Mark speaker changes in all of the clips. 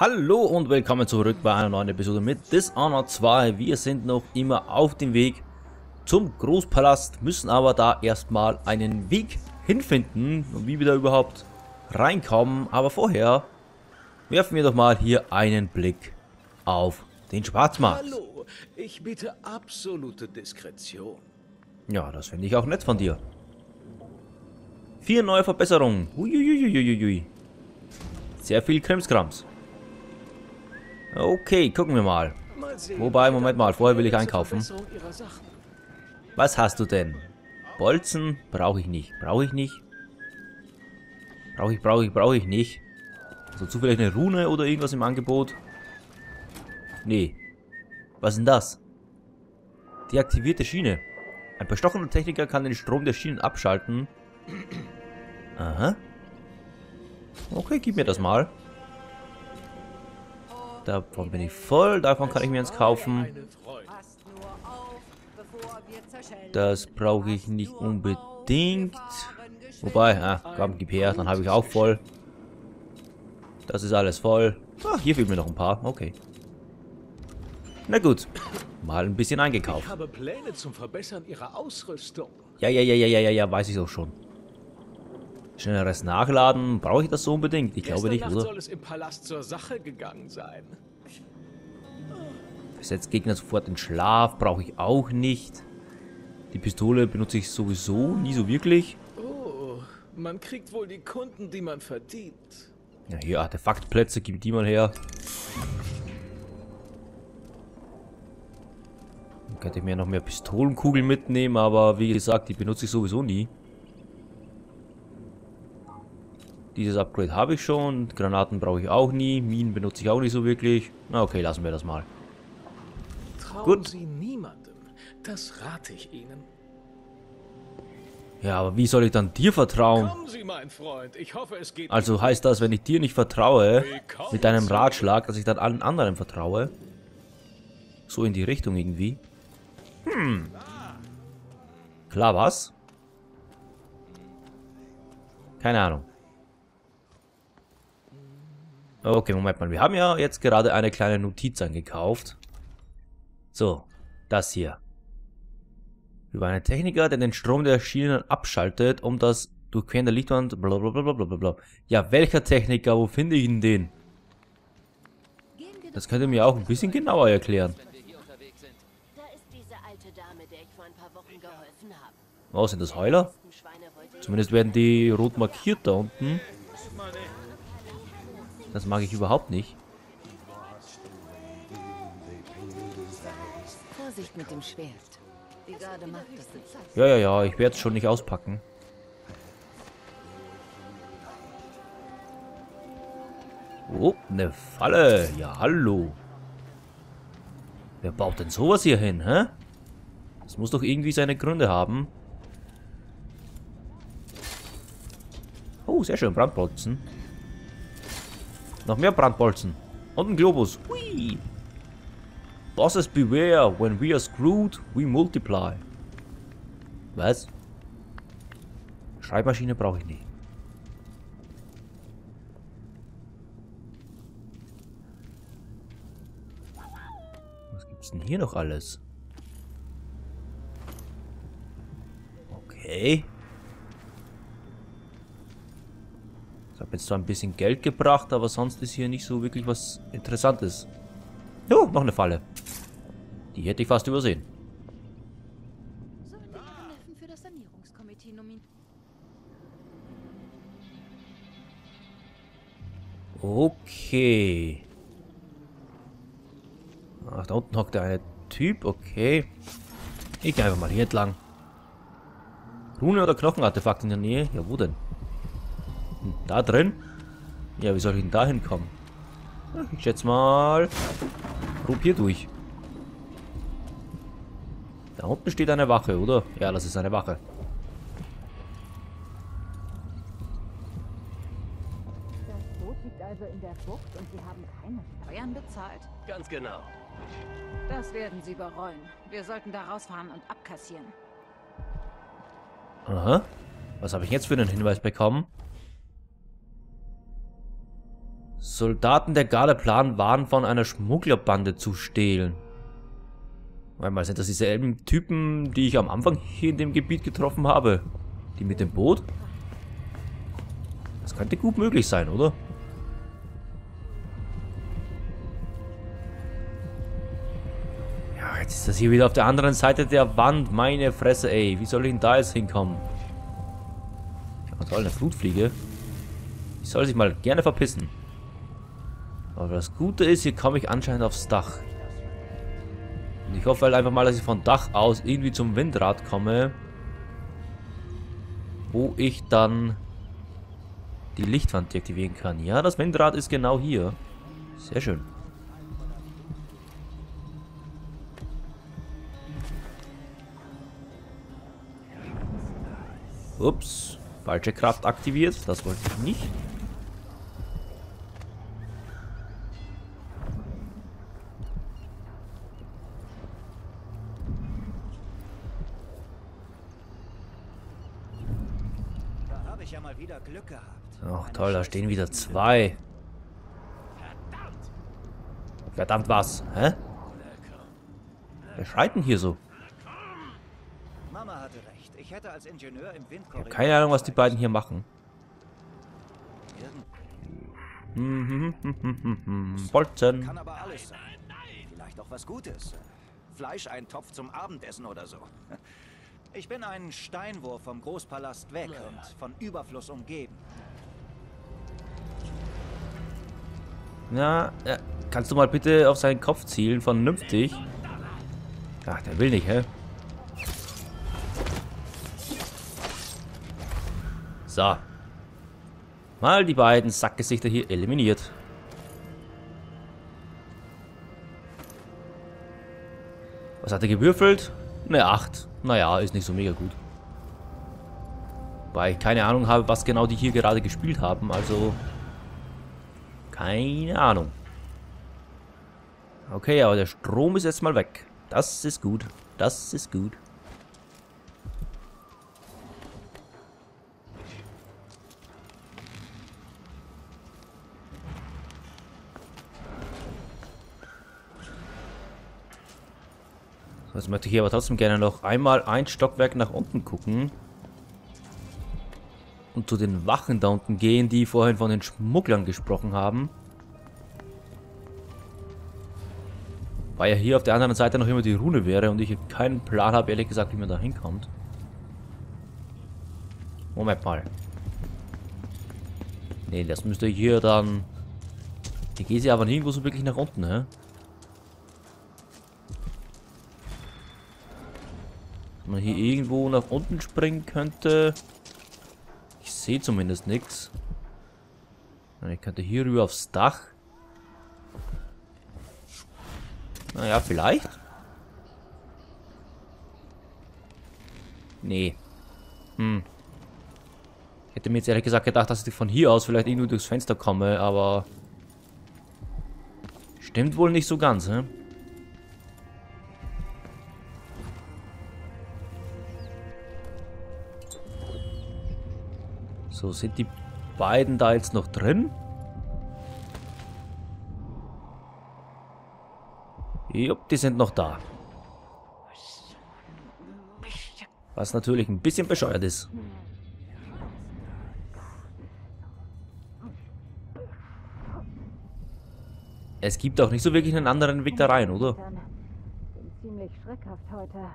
Speaker 1: Hallo und willkommen zurück bei einer neuen Episode mit Dishonored 2. Wir sind noch immer auf dem Weg zum Großpalast, müssen aber da erstmal einen Weg hinfinden, wie wir da überhaupt reinkommen. Aber vorher werfen wir doch mal hier einen Blick auf den Schwarzmarkt.
Speaker 2: Hallo, ich bitte absolute Diskretion.
Speaker 1: Ja, das finde ich auch nett von dir. Vier neue Verbesserungen. Uiuiuiuiui. Sehr viel Krimskrams. Okay, gucken wir mal. Wobei, Moment mal, vorher will ich einkaufen. Was hast du denn? Bolzen? Brauche ich nicht. Brauche ich nicht. Brauche ich, brauche ich, brauche ich nicht. So zufällig eine Rune oder irgendwas im Angebot? Nee. Was ist denn das? Deaktivierte Schiene. Ein bestochener Techniker kann den Strom der Schienen abschalten. Aha. Okay, gib mir das mal. Davon bin ich voll. Davon kann ich mir eins kaufen. Das brauche ich nicht unbedingt. Wobei, ja, komm, gib her, dann habe ich auch voll. Das ist alles voll. Ah, hier fehlt mir noch ein paar. Okay. Na gut. Mal ein bisschen
Speaker 2: Ich
Speaker 1: eingekauft.
Speaker 2: habe Pläne zum Verbessern Ihrer Ausrüstung.
Speaker 1: Ja, ja, ja, ja, ja, ja, ja, weiß ich doch schon. Schnelleres Nachladen, brauche ich das so unbedingt? Ich glaube nicht,
Speaker 2: Nacht
Speaker 1: oder?
Speaker 2: soll es im Palast zur Sache gegangen sein.
Speaker 1: Versetzt Gegner sofort in Schlaf, brauche ich auch nicht. Die Pistole benutze ich sowieso nie so wirklich.
Speaker 2: Oh, man kriegt wohl die Kunden, die man verdient.
Speaker 1: Ja, hier Artefaktplätze, gib die mal her. Dann könnte ich mir noch mehr Pistolenkugeln mitnehmen, aber wie gesagt, die benutze ich sowieso nie. Dieses Upgrade habe ich schon. Granaten brauche ich auch nie. Minen benutze ich auch nicht so wirklich. Na okay, lassen wir das mal.
Speaker 2: Trauen
Speaker 1: Gut.
Speaker 2: Sie niemandem. Das rate ich Ihnen.
Speaker 1: Ja, aber wie soll ich dann dir vertrauen?
Speaker 2: Sie, hoffe, es geht
Speaker 1: Also heißt das, wenn ich dir nicht vertraue,
Speaker 2: Willkommen
Speaker 1: mit deinem. Ratschlag, dass ich dann allen anderen vertraue? So in die Richtung irgendwie. Hm. Klar, was? Keine Ahnung. Okay, Moment mal. Wir haben ja jetzt gerade eine kleine Notiz angekauft. So, das hier. Über einen Techniker, der den Strom der Schienen abschaltet, um das Durchqueren der Lichtwand, blablabla. Ja, welcher Techniker? Wo finde ich denn den? Das könnt ihr mir auch ein bisschen genauer erklären. Oh, sind das Heuler? Zumindest werden die rot markiert da unten. Das mag ich überhaupt nicht.
Speaker 3: Vorsicht mit dem Schwert. Die Garde macht das nicht.
Speaker 1: Ja, ja, ja, ich werde es schon nicht auspacken. Oh, eine Falle. Ja, hallo. Wer baut denn sowas hier hin, hä? Das muss doch irgendwie seine Gründe haben. Oh, sehr schön, Brandbolzen. Noch mehr Brandbolzen. Und ein Globus. Hui. Bosses beware, when we are screwed, we multiply. Was? Schreibmaschine brauche ich nicht. Was gibt's denn hier noch alles? Okay. Ich habe jetzt zwar ein bisschen Geld gebracht, aber sonst ist hier nicht so wirklich was Interessantes. Jo, noch eine Falle. Die hätte ich fast übersehen. Okay. Ach, da unten hockt der eine Typ. Okay. Ich gehe einfach mal hier entlang. Rune oder Knochenartefakt in der Nähe? Ja, wo denn? Hm, Da drin? Ja, wie soll ich denn da hinkommen? Ich schätze mal. Grob hier durch. Da unten steht eine Wache, oder? Ja, das ist eine Wache.
Speaker 4: Das Boot liegt also in der Bucht und Sie haben keine Steuern bezahlt.
Speaker 5: Ganz genau.
Speaker 4: Das werden Sie bereuen. Wir sollten da rausfahren und abkassieren.
Speaker 1: Aha. Was habe ich jetzt für einen Hinweis bekommen? Soldaten der Garde planen, Waren von einer Schmugglerbande zu stehlen. Warte mal, sind das dieselben Typen, die ich am Anfang hier in dem Gebiet getroffen habe? Die mit dem Boot? Das könnte gut möglich sein, oder? Ja, jetzt ist das hier wieder auf der anderen Seite der Wand. Meine Fresse, ey. Wie soll ich denn da jetzt hinkommen? Ja, toll, eine Flutfliege. Ich soll sich mal gerne verpissen. Aber das Gute ist, hier komme ich anscheinend aufs Dach. Und ich hoffe halt einfach mal, dass ich von Dach aus irgendwie zum Windrad komme. Wo ich dann die Lichtwand deaktivieren kann. Ja, das Windrad ist genau hier. Sehr schön. Ups. Falsche Kraft aktiviert. Das wollte ich nicht.
Speaker 5: Da habe ich ja mal wieder Glück gehabt.
Speaker 1: Ach toll, da stehen wieder zwei. Verdammt was? Hä? Wer schreit denn hier so?
Speaker 5: Mama hatte recht. Ich hätte als Ingenieur im Windkorridor...
Speaker 1: Keine Ahnung, was die beiden hier machen. Hm, hm, hm. Bolzen.
Speaker 5: Kann aber alles sein. Vielleicht auch was Gutes. Fleischeintopf zum Abendessen oder so. Ich bin einen Steinwurf vom Großpalast weg und von Überfluss umgeben.
Speaker 1: Ja, ja, kannst du mal bitte auf seinen Kopf zielen, vernünftig? Ach, der will nicht, hä? So. Mal die beiden Sackgesichter hier eliminiert. Was hat er gewürfelt? Eine 8. Naja, ist nicht so mega gut. Weil ich keine Ahnung habe, was genau die hier gerade gespielt haben, also... Keine Ahnung. Okay, aber der Strom ist jetzt mal weg. Das ist gut. Das ist gut. Jetzt möchte ich aber trotzdem gerne noch einmal ein Stockwerk nach unten gucken. Und zu den Wachen da unten gehen, die vorhin von den Schmugglern gesprochen haben. Weil ja hier auf der anderen Seite noch immer die Rune wäre und ich keinen Plan habe, ehrlich gesagt, wie man da hinkommt. Moment mal. Nee, das müsste hier dann... Hier geht sie aber nirgendwo so wirklich nach unten? Dass man hier irgendwo nach unten springen könnte. Sehe zumindest nichts. Ich könnte hier rüber aufs Dach. Naja, vielleicht. Nee. Hm. Ich hätte mir jetzt ehrlich gesagt gedacht, dass ich von hier aus vielleicht irgendwo durchs Fenster komme, aber... Stimmt wohl nicht so ganz, hä? So, sind die beiden da jetzt noch drin? Jupp, die sind noch da. Was natürlich ein bisschen bescheuert ist. Es gibt auch nicht so wirklich einen anderen Weg da rein, oder?
Speaker 4: Ziemlich schreckhaft heute.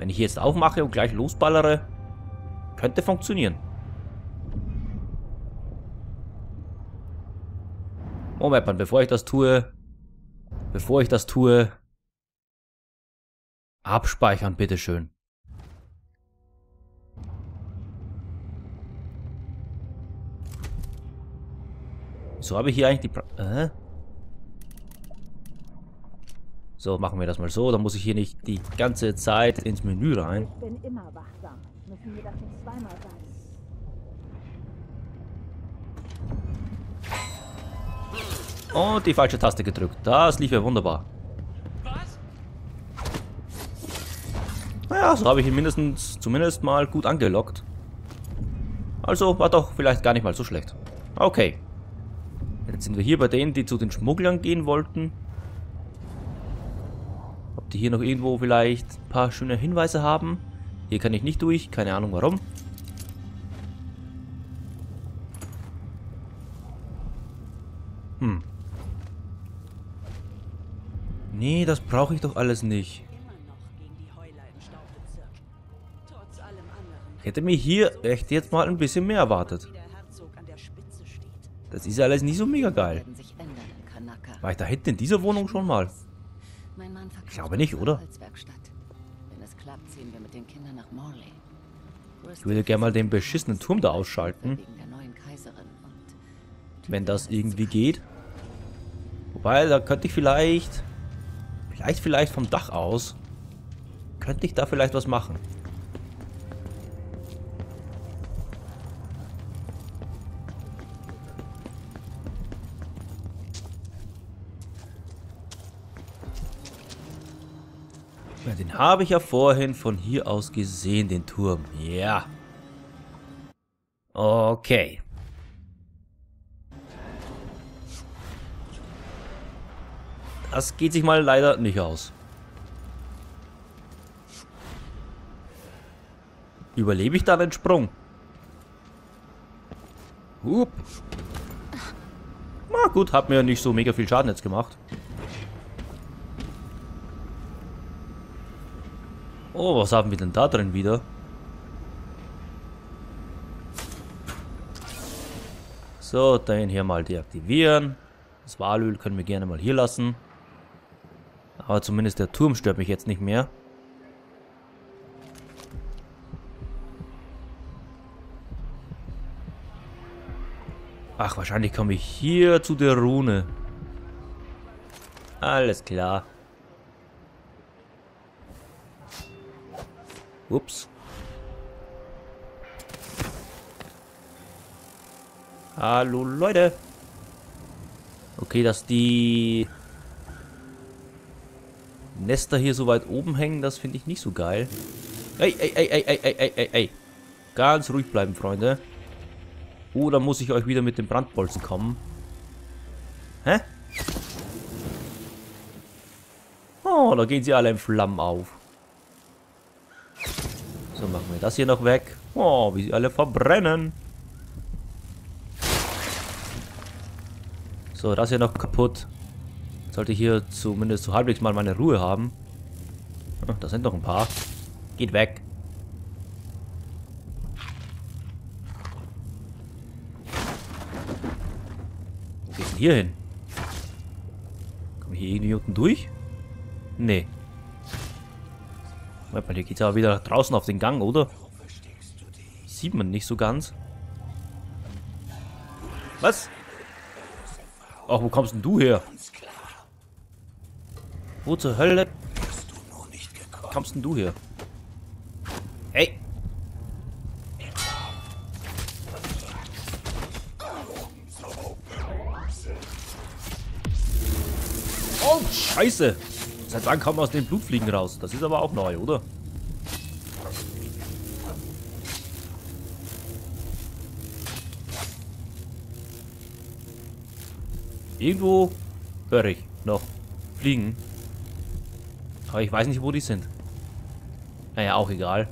Speaker 1: Wenn ich jetzt aufmache und gleich losballere, könnte funktionieren. Moment mal, bevor ich das tue, bevor ich das tue, abspeichern, bitteschön. So habe ich hier eigentlich die... Pra äh? So, machen wir das mal so. Dann muss ich hier nicht die ganze Zeit ins Menü rein.
Speaker 4: Ich bin immer wachsam. Müssen wir das nicht zweimal sagen?
Speaker 1: Und die falsche Taste gedrückt. Das lief ja wunderbar. Naja, so habe ich ihn mindestens, zumindest mal gut angelockt. Also war doch vielleicht gar nicht mal so schlecht. Okay. Jetzt sind wir hier bei denen, die zu den Schmugglern gehen wollten. Ob die hier noch irgendwo vielleicht ein paar schöne Hinweise haben. Hier kann ich nicht durch, keine Ahnung warum. Hm. Nee, das brauche ich doch alles nicht. Ich hätte mir hier echt jetzt mal ein bisschen mehr erwartet. Das ist alles nicht so mega geil. War ich da hinten in dieser Wohnung schon mal? Ich glaube nicht, oder? Ich würde gerne mal den beschissenen Turm da ausschalten, wenn das irgendwie geht. Wobei, da könnte ich vielleicht... Vielleicht, vielleicht vom Dach aus. Könnte ich da vielleicht was machen. Ja, den habe ich ja vorhin von hier aus gesehen, den Turm. Ja. Okay. Das geht sich mal leider nicht aus. Überlebe ich da den Sprung? Hup. Na gut, hat mir nicht so mega viel Schaden jetzt gemacht. Oh, was haben wir denn da drin wieder? So, den hier mal deaktivieren. Das Walöl können wir gerne mal hier lassen. Aber zumindest der Turm stört mich jetzt nicht mehr. Ach, wahrscheinlich komme ich hier zu der Rune. Alles klar. Ups. Hallo Leute. Okay, dass die Nester hier so weit oben hängen, das finde ich nicht so geil. Ey, ey, ey, ey, ey, ey, ey, ey. Ganz ruhig bleiben, Freunde. Oh, Oder muss ich euch wieder mit dem Brandbolzen kommen? Hä? Oh, da gehen sie alle in Flammen auf. Das hier noch weg. Oh, wie sie alle verbrennen. So, das hier noch kaputt. Sollte hier zumindest so halbwegs mal meine Ruhe haben. Ah, Da sind noch ein paar. Geht weg. Wo geht's denn hier hin? Komme ich hier irgendwie unten durch? Nee. Warte mal, hier geht's aber wieder draußen auf den Gang, oder? Sieht man nicht so ganz. Was? Ach, wo kommst denn du her? Wo zur Hölle kommst denn du her? Ey! Oh, scheiße! Seit wann kommen aus den Blutfliegen raus? Das ist aber auch neu, oder? Irgendwo höre ich noch Fliegen. Aber ich weiß nicht, wo die sind. Naja, auch egal.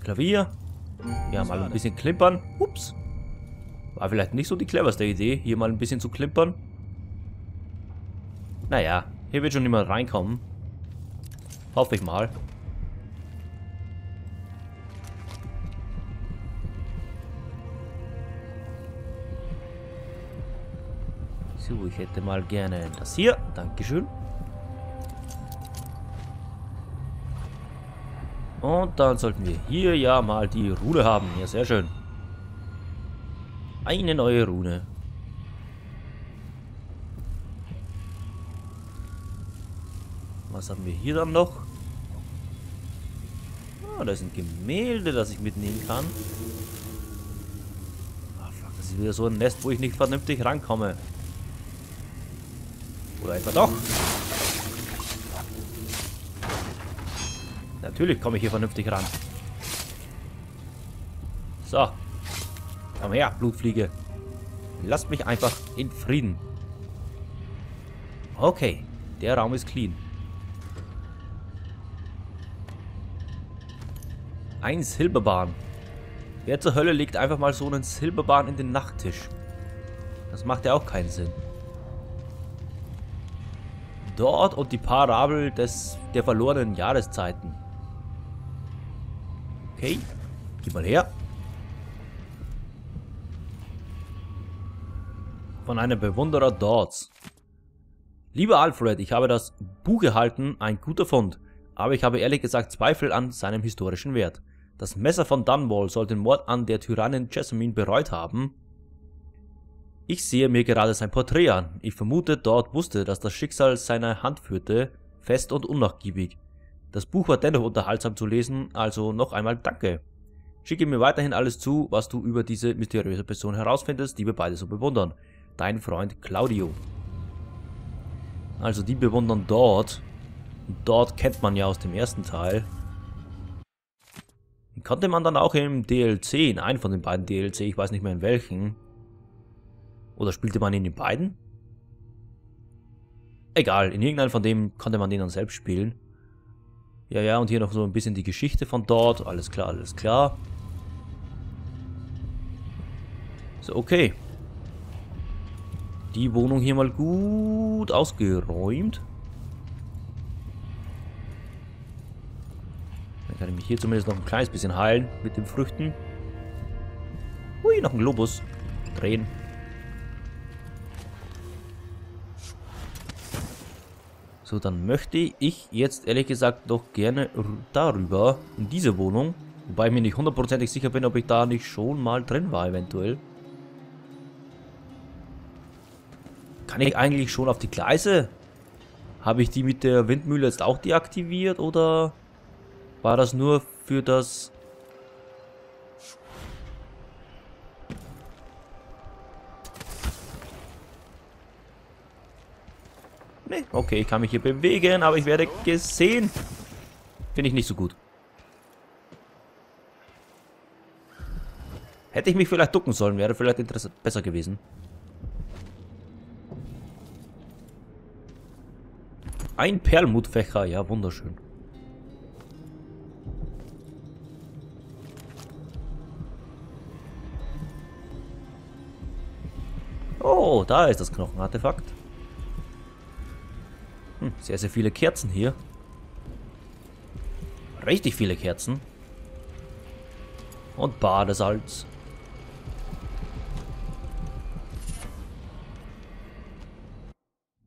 Speaker 1: Klavier. Ja, mal ein bisschen klimpern. Ups. War vielleicht nicht so die cleverste Idee, hier mal ein bisschen zu klimpern. Naja, hier wird schon niemand reinkommen. Hoffe ich mal. So, ich hätte mal gerne das hier. Dankeschön. Und dann sollten wir hier ja mal die Rune haben. Ja, sehr schön. Eine neue Rune. Was haben wir hier dann noch? Ah, da ist ein Gemälde, das ich mitnehmen kann. Ah, fuck, das ist wieder so ein Nest, wo ich nicht vernünftig rankomme. Oder etwa doch? Natürlich komme ich hier vernünftig ran. So. Komm her, Blutfliege. Lasst mich einfach in Frieden. Okay, der Raum ist clean. Ein Silberbahn. Wer zur Hölle legt einfach mal so einen Silberbahn in den Nachttisch? Das macht ja auch keinen Sinn. Dort und die Parabel des, der verlorenen Jahreszeiten. Okay, gib mal her. Von einem Bewunderer dort. Lieber Alfred, ich habe das Buch erhalten, ein guter Fund, aber ich habe ehrlich gesagt Zweifel an seinem historischen Wert. Das Messer von Dunwall soll den Mord an der Tyrannin Jessamine bereut haben. Ich sehe mir gerade sein Porträt an. Ich vermute, dort wusste, dass das Schicksal seine Hand führte, fest und unnachgiebig. Das Buch war dennoch unterhaltsam zu lesen, also noch einmal danke. Schicke mir weiterhin alles zu, was du über diese mysteriöse Person herausfindest, die wir beide so bewundern. Dein Freund Claudio. Also die bewundern dort. Und dort kennt man ja aus dem ersten Teil. Den konnte man dann auch im DLC, in einem von den beiden DLC, ich weiß nicht mehr in welchen. Oder spielte man in beiden? Egal, in irgendeinem von dem konnte man den dann selbst spielen. Ja, ja, und hier noch so ein bisschen die Geschichte von dort. Alles klar, alles klar. So, okay. Die Wohnung hier mal gut ausgeräumt. Dann kann ich mich hier zumindest noch ein kleines bisschen heilen mit den Früchten. Hui, noch ein Globus. Drehen. So, dann möchte ich jetzt ehrlich gesagt doch gerne darüber, in diese Wohnung. Wobei ich mir nicht hundertprozentig sicher bin, ob ich da nicht schon mal drin war eventuell. Kann ich eigentlich schon auf die Gleise? Habe ich die mit der Windmühle jetzt auch deaktiviert oder... War das nur für das... Nee, okay, ich kann mich hier bewegen, aber ich werde gesehen. Finde ich nicht so gut. Hätte ich mich vielleicht ducken sollen, wäre vielleicht besser gewesen. Ein Perlmutfächer, ja, wunderschön. Oh, da ist das Knochenartefakt. Hm, sehr, sehr viele Kerzen hier. Richtig viele Kerzen. Und Badesalz.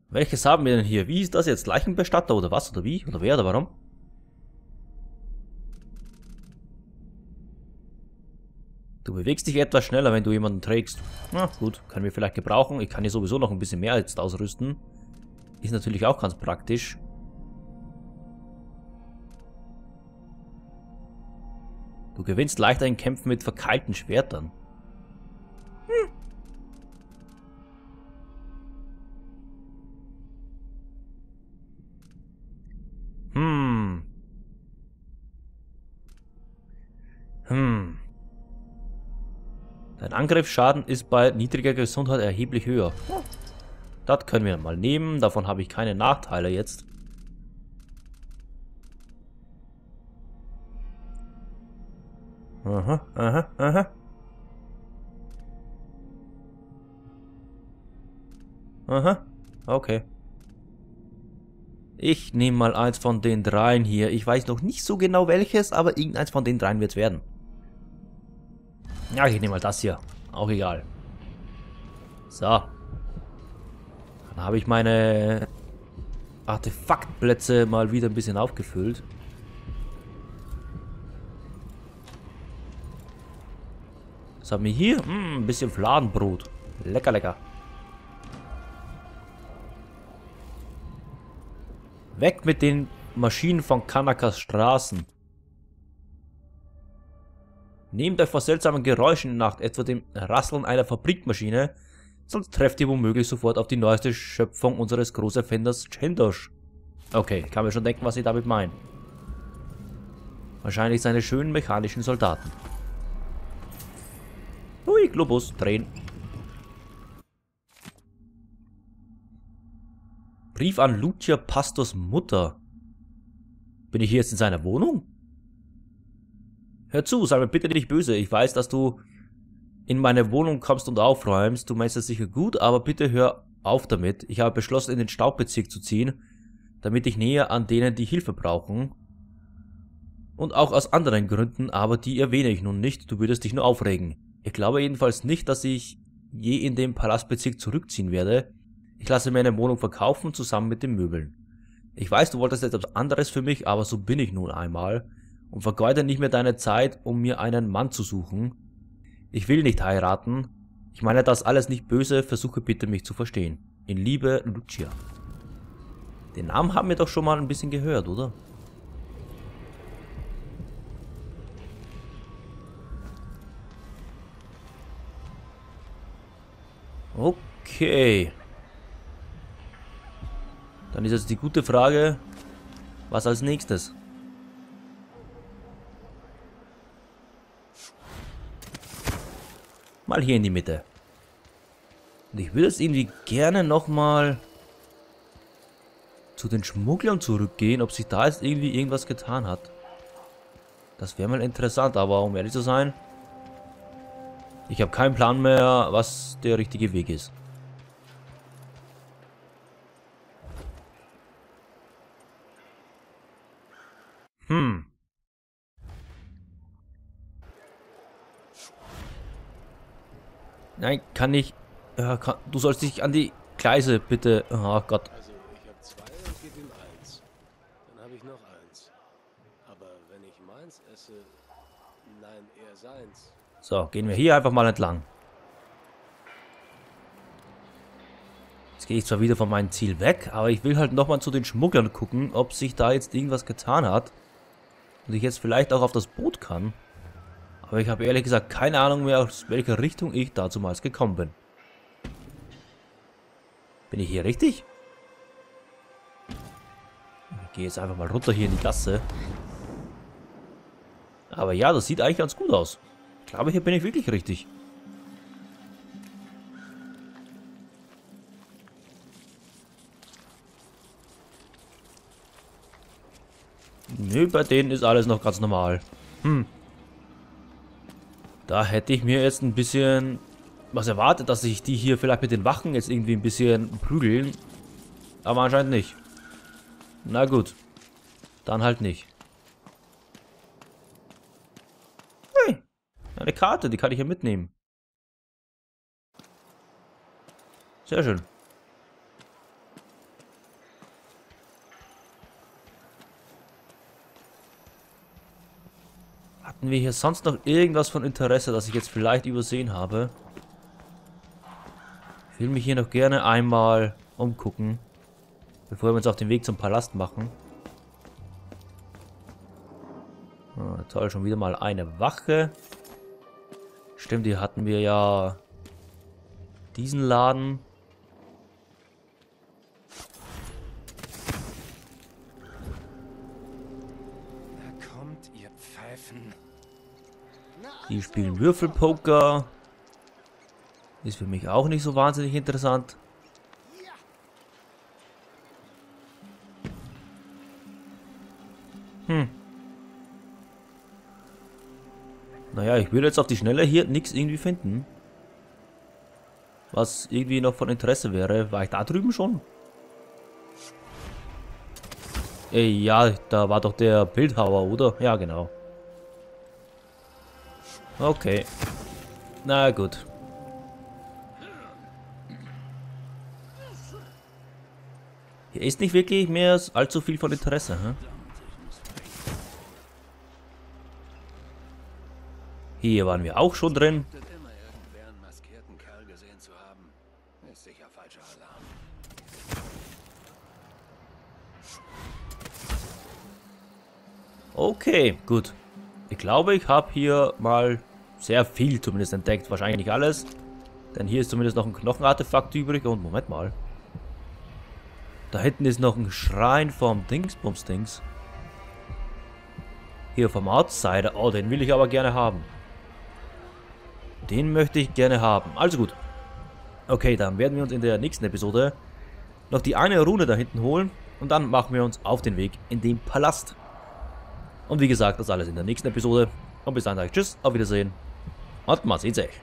Speaker 1: Welches haben wir denn hier? Wie ist das jetzt? Leichenbestatter oder was? Oder wie? Oder wer oder warum? Du bewegst dich etwas schneller, wenn du jemanden trägst. Na gut, können wir vielleicht gebrauchen. Ich kann hier sowieso noch ein bisschen mehr jetzt ausrüsten. Ist natürlich auch ganz praktisch. Du gewinnst leichter in Kämpfen mit verkeilten Schwertern. Angriffsschaden ist bei niedriger Gesundheit erheblich höher. Das können wir mal nehmen. Davon habe ich keine Nachteile jetzt. Aha, aha, aha. Aha, okay. Ich nehme mal eins von den dreien hier. Ich weiß noch nicht so genau welches, aber irgendeins von den dreien wird es werden. Ja, ich nehme mal das hier. Auch egal. So. Dann habe ich meine Artefaktplätze mal wieder ein bisschen aufgefüllt. Was haben wir hier? Hm, ein bisschen Fladenbrot. Lecker, lecker. Weg mit den Maschinen von Kanakas Straßen. Nehmt euch vor seltsamen Geräuschen in Nacht, etwa dem Rasseln einer Fabrikmaschine, sonst trefft ihr womöglich sofort auf die neueste Schöpfung unseres Großerfinders Chendosh. Okay, kann mir schon denken, was ihr damit meint. Wahrscheinlich seine schönen mechanischen Soldaten. Hui, Globus, drehen. Brief an Lucia Pastors Mutter. Bin ich hier jetzt in seiner Wohnung? Hör zu, sei mir bitte nicht böse. Ich weiß, dass du in meine Wohnung kommst und aufräumst. Du meinst das sicher gut, aber bitte hör auf damit. Ich habe beschlossen, in den Staubbezirk zu ziehen, damit ich näher an denen, die Hilfe brauchen. Und auch aus anderen Gründen, aber die erwähne ich nun nicht. Du würdest dich nur aufregen. Ich glaube jedenfalls nicht, dass ich je in den Palastbezirk zurückziehen werde. Ich lasse mir eine Wohnung verkaufen, zusammen mit den Möbeln. Ich weiß, du wolltest etwas anderes für mich, aber so bin ich nun einmal. Und vergeude nicht mehr deine Zeit, um mir einen Mann zu suchen. Ich will nicht heiraten. Ich meine das alles nicht böse, versuche bitte mich zu verstehen. In Liebe, Lucia. Den Namen haben wir doch schon mal ein bisschen gehört, oder? Okay. Dann ist jetzt die gute Frage, was als nächstes? Mal hier in die Mitte. Und ich würde jetzt irgendwie gerne nochmal zu den Schmugglern zurückgehen, ob sich da jetzt irgendwie irgendwas getan hat. Das wäre mal interessant, aber um ehrlich zu sein, ich habe keinen Plan mehr, was der richtige Weg ist. Hm. Nein, kann ich. Ja, kann, du sollst dich an die Gleise, bitte. Oh Gott.
Speaker 2: Also, ich habe zwei und gebe ihm eins. Dann habe ich noch eins. Aber wenn ich meins esse, nein, eher seins.
Speaker 1: So, gehen wir hier einfach mal entlang. Jetzt gehe ich zwar wieder von meinem Ziel weg, aber ich will halt nochmal zu den Schmugglern gucken, ob sich da jetzt irgendwas getan hat. Und ich jetzt vielleicht auch auf das Boot kann. Aber ich habe ehrlich gesagt keine Ahnung mehr, aus welcher Richtung ich dazumals gekommen bin. Bin ich hier richtig? Ich gehe jetzt einfach mal runter hier in die Gasse. Aber ja, das sieht eigentlich ganz gut aus. Ich glaube, hier bin ich wirklich richtig. Nö, bei denen ist alles noch ganz normal. Hm. Da hätte ich mir jetzt ein bisschen was erwartet, dass sich die hier vielleicht mit den Wachen jetzt irgendwie ein bisschen prügeln. Aber anscheinend nicht. Na gut. Dann halt nicht. Hey. Eine Karte, die kann ich hier mitnehmen. Sehr schön. Hatten wir hier sonst noch irgendwas von Interesse, das ich jetzt vielleicht übersehen habe? Ich will mich hier noch gerne einmal umgucken, bevor wir uns auf den Weg zum Palast machen. Ah, toll, schon wieder mal eine Wache. Stimmt, hier hatten wir ja diesen Laden. Die spielen Würfelpoker. Ist für mich auch nicht so wahnsinnig interessant. Hm. Naja, ich würde jetzt auf die Schnelle hier nichts irgendwie finden. Was irgendwie noch von Interesse wäre. War ich da drüben schon? Ey, ja, da war doch der Bildhauer, oder? Ja, genau. Okay. Na gut. Hier ist nicht wirklich mehr allzu viel von Interesse, hm? Hier waren wir auch schon drin. Okay, gut. Ich glaube, ich habe hier mal sehr viel zumindest entdeckt. Wahrscheinlich nicht alles. Denn hier ist zumindest noch ein Knochenartefakt übrig. Und Moment mal. Da hinten ist noch ein Schrein vom Dingsbums-Dings. Hier vom Outsider. Oh, den will ich aber gerne haben. Den möchte ich gerne haben. Also gut. Okay, dann werden wir uns in der nächsten Episode noch die eine Rune da hinten holen. Und dann machen wir uns auf den Weg in den Palast. Und wie gesagt, das alles in der nächsten Episode. Und bis dann Tschüss, auf Wiedersehen. Մտմասից էր։